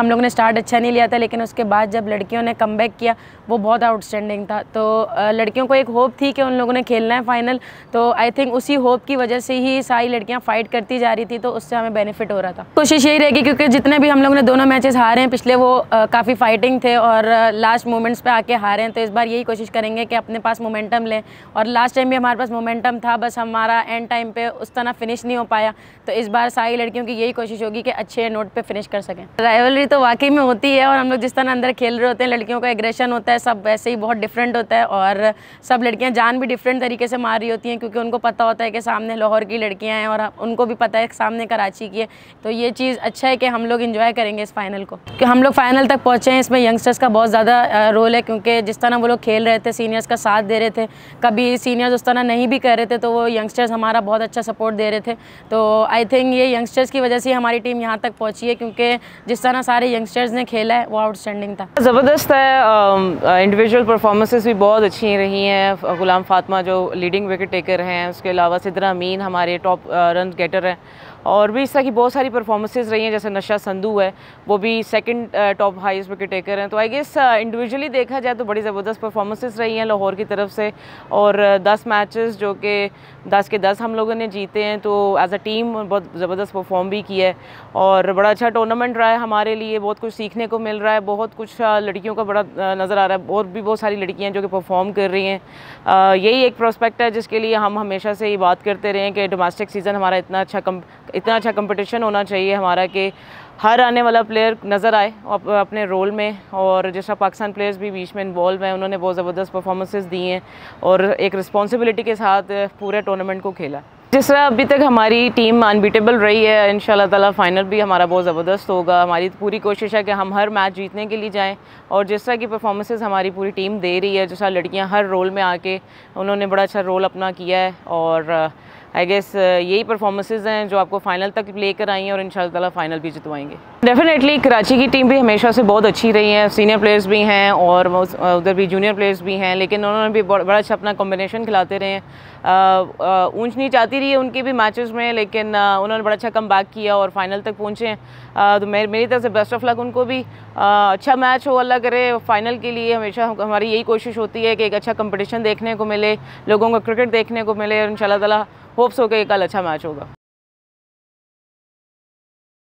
हम लोग ने स्टार्ट अच्छा नहीं लिया था, लेकिन उसके बाद जब लड़कियों ने कम किया, वो बहुत आउटस्टैंडिंग था। तो लड़कियों को एक होप थी कि उन लोगों ने खेलना है फाइनल तो आई थिंक उसी होप की वजह से ही सारी लड़कियाँ फाइट करती जा रही थी तो उससे हमें बेनिफिट हो रहा था। कोशिश यही रहेगी, क्योंकि जितने भी हम लोग ने दोनों मैचेस हारे हैं, पिछले वो काफ़ी फाइटिंग थे और लास्ट मोमेंट्स पे आके हारे हैं तो इस बार यही कोशिश करेंगे कि अपने पास मोमेंटम लें। और लास्ट टाइम भी हमारे पास मोमेंटम था, बस हमारा एंड टाइम पे उस तरह फिनिश नहीं हो पाया। तो इस बार सारी लड़कियों की यही कोशिश होगी कि अच्छे नोट पे फिनिश कर सकें। राइवलरी तो वाकई में होती है और हम लोग जिस तरह अंदर खेल रहे होते हैं, लड़कियों का एग्रेशन होता है, सब वैसे ही बहुत डिफरेंट होता है और सब लड़कियाँ जान भी डिफरेंट तरीके से मार रही होती हैं क्योंकि उनको पता होता है कि सामने लाहौर की लड़कियाँ हैं और उनको भी पता है सामने कराची की है। तो ये चीज़ अच्छा है कि हम लोग इन्जॉय करेंगे इस फाइनल को। कि हम लोग फाइनल तक पहुँचे हैं, इसमें यंगस्टर्स का बहुत ज़्यादा रोल है क्योंकि जिस तरह वो लोग खेल रहे थे सीनियर्स का साथ दे रहे थे, कभी सीनियर्स उस तरह नहीं भी कर रहे थे तो वो यंगस्टर्स हमारा बहुत अच्छा सपोर्ट दे रहे थे। तो आई थिंक ये यंगस्टर्स की वजह से हमारी टीम यहाँ तक पहुँची है क्योंकि जिस तरह सारे यंगस्टर्स ने खेला है, वो आउटस्टैंडिंग था। ज़बरदस्त है इंडिविजुअल परफॉर्मेंसेस भी बहुत अच्छी रही हैं। गुलाम फातमा जो लीडिंग विकेट टेकर हैं, उसके अलावा सिद्रा अमीन हमारे टॉप रन गेटर हैं। और भी इस तरह की बहुत सारी परफॉर्मेंसेज रही हैं, जैसे नशा संधू है, वो भी second top highest wicket taker हैं। तो आई गेस इंडिविजुअली देखा जाए तो बड़ी ज़बरदस्त परफॉर्मेंसेज रही हैं लाहौर की तरफ़ से। और दस मैचेस जो कि दस के दस हम लोगों ने जीते हैं तो एज अ टीम बहुत ज़बरदस्त परफॉर्म भी किया है। और बड़ा अच्छा टूर्नामेंट रहा है हमारे लिए, बहुत कुछ सीखने को मिल रहा है, बहुत कुछ लड़कियों का बड़ा नज़र आ रहा है, और भी बहुत सारी लड़कियाँ जो कि परफॉर्म कर रही हैं। यही एक प्रोस्पेक्ट है जिसके लिए हम हमेशा से ये बात करते रहे हैं कि डोमेस्टिक सीज़न हमारा इतना अच्छा कम इतना अच्छा कंपटीशन होना चाहिए हमारा कि हर आने वाला प्लेयर नज़र आए अपने रोल में और जिस पाकिस्तान प्लेयर्स भी बीच में इन्वॉल्व हैं, उन्होंने बहुत ज़बरदस्त परफॉर्मेंसेस दी हैं और एक रिस्पॉन्सिबिलिटी के साथ पूरे टूर्नामेंट को खेला। जिस तरह अभी तक हमारी टीम अनबीटेबल रही है इन ताला फाइनल भी हमारा बहुत ज़बरदस्त होगा। हमारी पूरी कोशिश है कि हम हर मैच जीतने के लिए जाएँ और जिस तरह की परफॉर्मेंसेस हमारी पूरी टीम दे रही है, जिस तरह लड़कियाँ हर रोल में आके उन्होंने बड़ा अच्छा रोल अपना किया है और आई गेस uh, यही परफॉर्मेंसेज हैं जो आपको फाइनल तक लेकर आई हैं और इन ताला फाइनल भी जितवाएँगे। डेफिनेटली कराची की टीम भी हमेशा से बहुत अच्छी रही है। सीनियर प्लेयर्स भी हैं और उधर भी जूनियर प्लेयर्स भी हैं लेकिन उन्होंने भी बड़ा अच्छा अपना कॉम्बिनेशन खिलाते रहे हैं। ऊँच नीच आती रही है उनकी भी मैचेस में लेकिन उन्होंने बड़ा अच्छा कम किया और फाइनल तक पहुँचे हैं। तो मेरी मेरी तरफ़ से बेस्ट ऑफ़ लक उनको भी। आ, अच्छा मैच हो अल्लाह करे फाइनल के लिए हमेशा हमारी यही कोशिश होती है कि एक अच्छा कंपटीशन देखने को मिले लोगों को क्रिकेट देखने को मिले और इन ताला होप्स हो कि कल अच्छा मैच होगा।